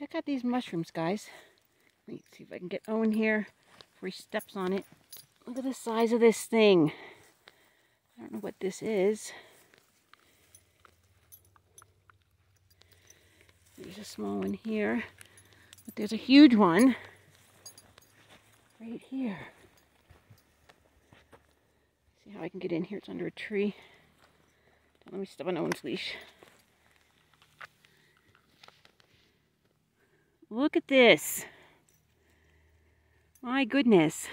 Check out these mushrooms, guys. Let me see if I can get Owen here before he steps on it. Look at the size of this thing. I don't know what this is. There's a small one here, but there's a huge one right here. See how I can get in here? It's under a tree. Don't let me step on Owen's leash. Look at this. My goodness.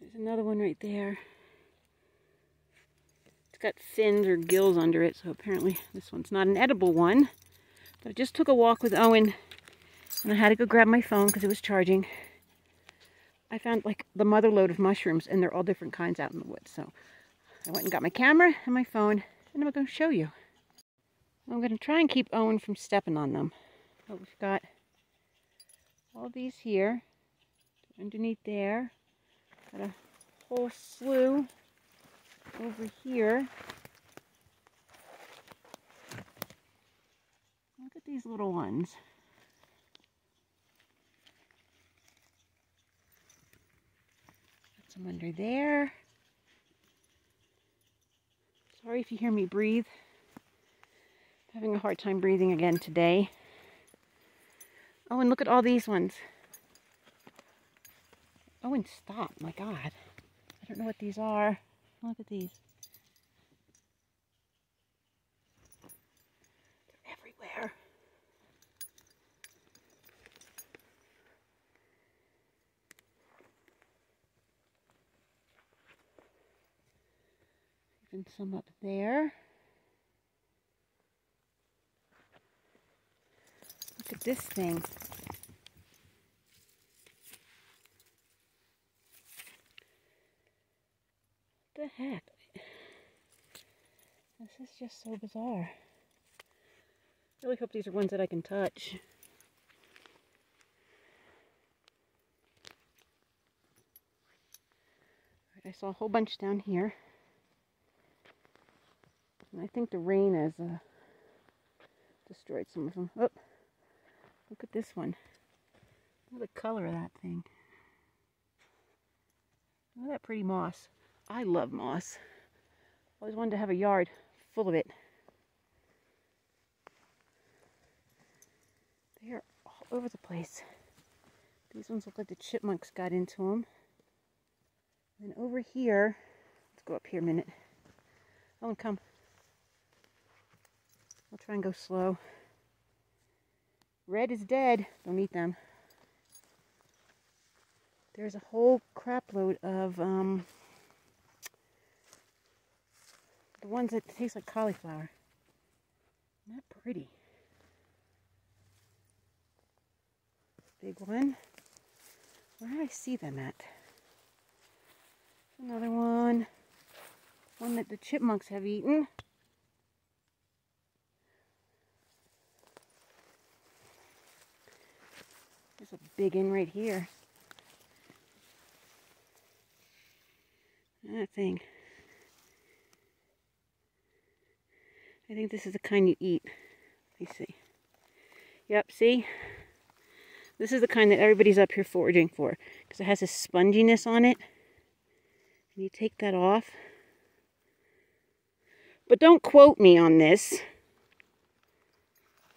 There's another one right there. It's got fins or gills under it, so apparently this one's not an edible one. But I just took a walk with Owen, and I had to go grab my phone because it was charging. I found like the mother lode of mushrooms, and they're all different kinds out in the woods. So I went and got my camera and my phone, and I'm going to show you. I'm going to try and keep Owen from stepping on them. But we've got all these here, underneath there. Got a whole slew over here. Look at these little ones. Got some under there. Sorry if you hear me breathe. I'm having a hard time breathing again today. Oh, and look at all these ones. Oh, and stop. My God. I don't know what these are. Look at these. They're everywhere. Even some up there. Look at this thing. What the heck? This is just so bizarre. I really hope these are ones that I can touch. I saw a whole bunch down here. And I think the rain has uh, destroyed some of them. Oh, look at this one. Look at the color of that thing. Look at that pretty moss. I love moss. Always wanted to have a yard full of it. They're all over the place. These ones look like the chipmunks got into them. And over here, let's go up here a minute. Oh, come. I'll try and go slow. Red is dead. Don't eat them. There's a whole crapload of um, the ones that taste like cauliflower. Not pretty. Big one. Where did I see them at? Another one. One that the chipmunks have eaten. There's a big one right here. That thing. I think this is the kind you eat. Let me see. Yep, see? This is the kind that everybody's up here foraging for. Because it has a sponginess on it. And you take that off. But don't quote me on this.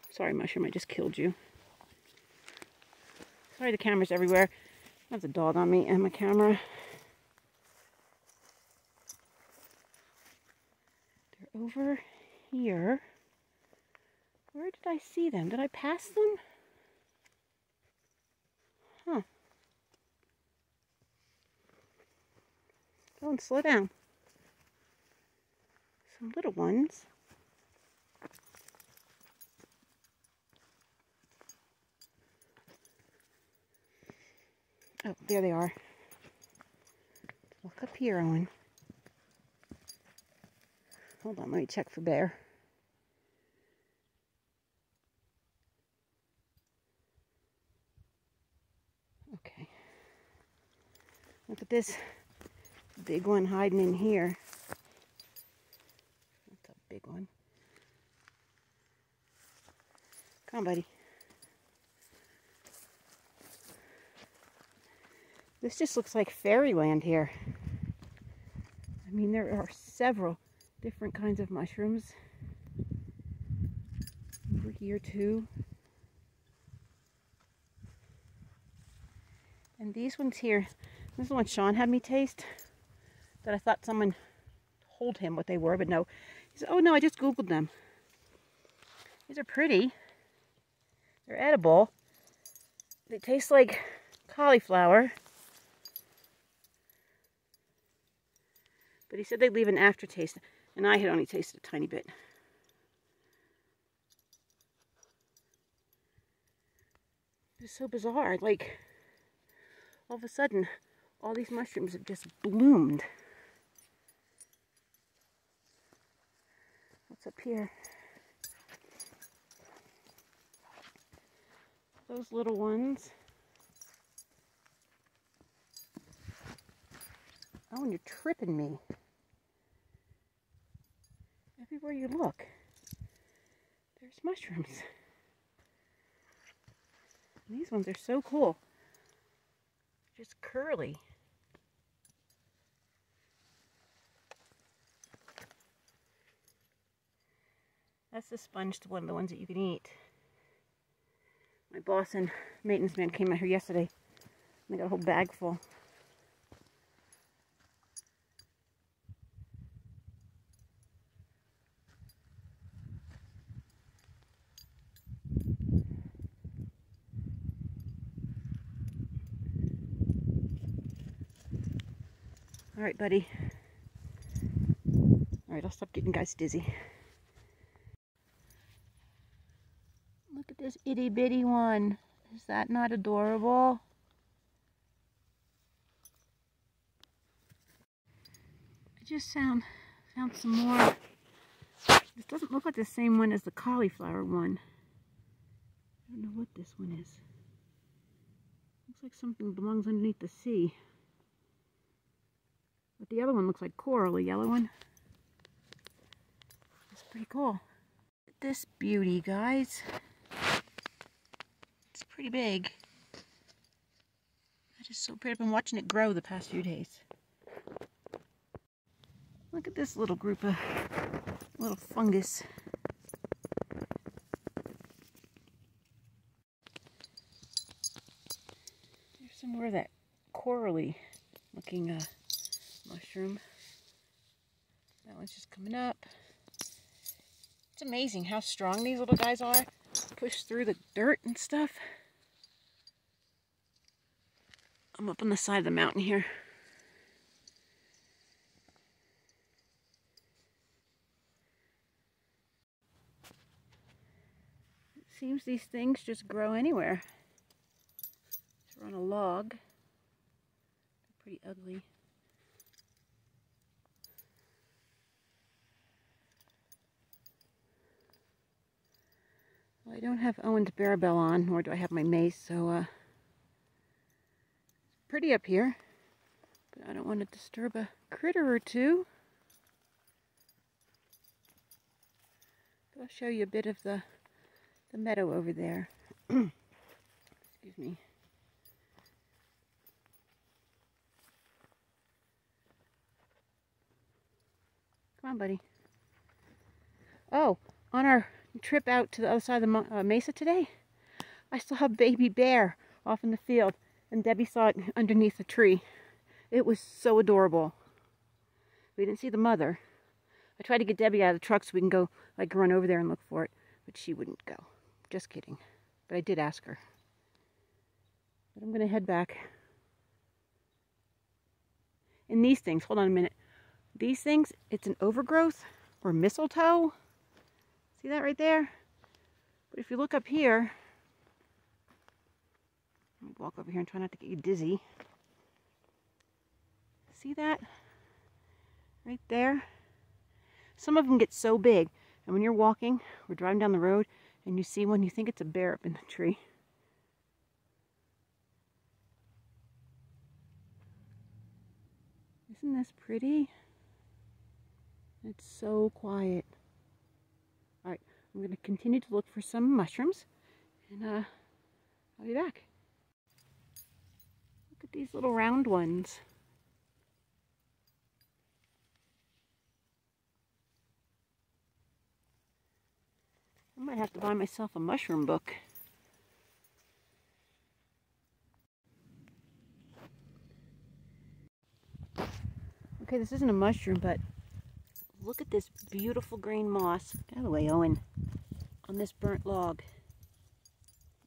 Sorry, mushroom, I just killed you. Sorry, the camera's everywhere. I have the dog on me and my camera. They're over here. Where did I see them? Did I pass them? Huh. Don't slow down. Some little ones. Oh, there they are. Look up here, Owen. Hold on, let me check for bear. Okay. Look at this big one hiding in here. That's a big one. Come on, buddy. This just looks like fairyland here. I mean, there are several different kinds of mushrooms. Over here too. And these ones here, this is one Sean had me taste. That I thought someone told him what they were, but no. He said, oh no, I just Googled them. These are pretty. They're edible. They taste like cauliflower. But he said they'd leave an aftertaste, and I had only tasted a tiny bit. It's so bizarre. Like, all of a sudden, all these mushrooms have just bloomed. What's up here? Those little ones. Oh, and you're tripping me. Everywhere you look, there's mushrooms. And these ones are so cool. Just curly. That's the sponge, one of the ones that you can eat. My boss and maintenance man came out here yesterday. And they got a whole bag full. All right, buddy. All right, I'll stop getting guys dizzy. Look at this itty bitty one. Is that not adorable? I just found, found some more. This doesn't look like the same one as the cauliflower one. I don't know what this one is. Looks like something belongs underneath the sea. But the other one looks like coral, the yellow one. It's pretty cool. This beauty, guys. It's pretty big. That is so pretty. I've been watching it grow the past few days. Look at this little group of little fungus. There's some more of that corally looking uh, mushroom. That one's just coming up. It's amazing how strong these little guys are. Push through the dirt and stuff. I'm up on the side of the mountain here. It seems these things just grow anywhere. They're on a log. They're pretty ugly. Well, I don't have Owen's bear bell on, nor do I have my mace, so uh, it's pretty up here. But I don't want to disturb a critter or two. I'll show you a bit of the, the meadow over there. Excuse me. Come on, buddy. Oh, on our trip out to the other side of the uh, mesa today, I saw a baby bear off in the field, and Debbie saw it underneath a tree. It was so adorable. We didn't see the mother. I tried to get Debbie out of the truck so we can go, like, run over there and look for it, but she wouldn't go. Just kidding. But I did ask her. But I'm going to head back. And these things, hold on a minute. These things, it's an overgrowth or mistletoe. See that right there? But if you look up here, walk over here and try not to get you dizzy. See that? Right there? Some of them get so big, and when you're walking or driving down the road and you see one, you think it's a bear up in the tree. Isn't this pretty? It's so quiet. I'm going to continue to look for some mushrooms and uh, I'll be back. Look at these little round ones. I might have to buy myself a mushroom book. Okay, this isn't a mushroom, but look at this beautiful green moss. Get out of the way, Owen. On this burnt log.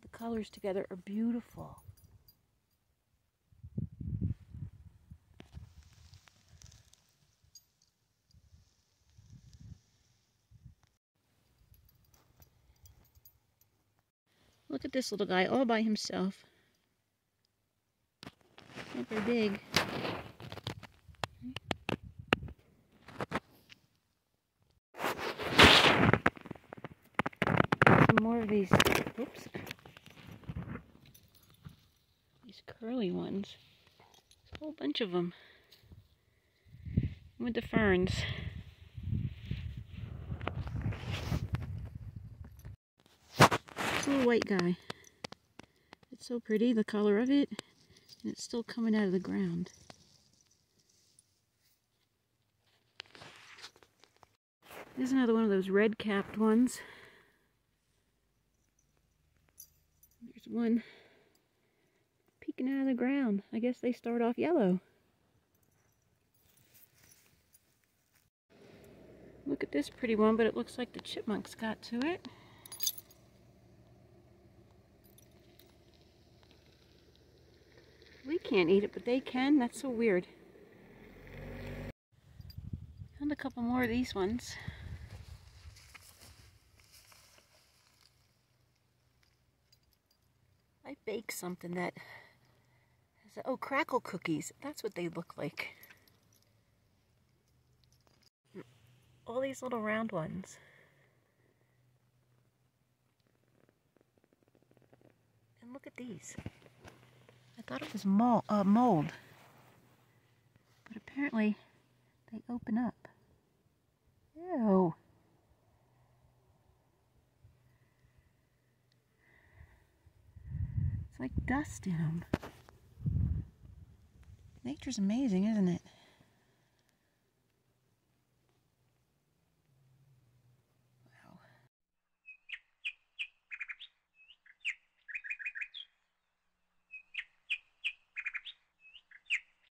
The colors together are beautiful. Look at this little guy all by himself. Not very big. Some more of these, oops, these curly ones. There's a whole bunch of them. With the ferns. This little white guy. It's so pretty, the color of it, and it's still coming out of the ground. There's another one of those red-capped ones. One peeking out of the ground. I guess they start off yellow. Look at this pretty one, but it looks like the chipmunks got to it. We can't eat it, but they can. That's so weird. Found a couple more of these ones. Something that has, oh, crackle cookies. That's what they look like. All these little round ones. And look at these. I thought it was mold, uh, mold. But apparently they open up. Ew. Like dust in them. Nature's amazing, isn't it?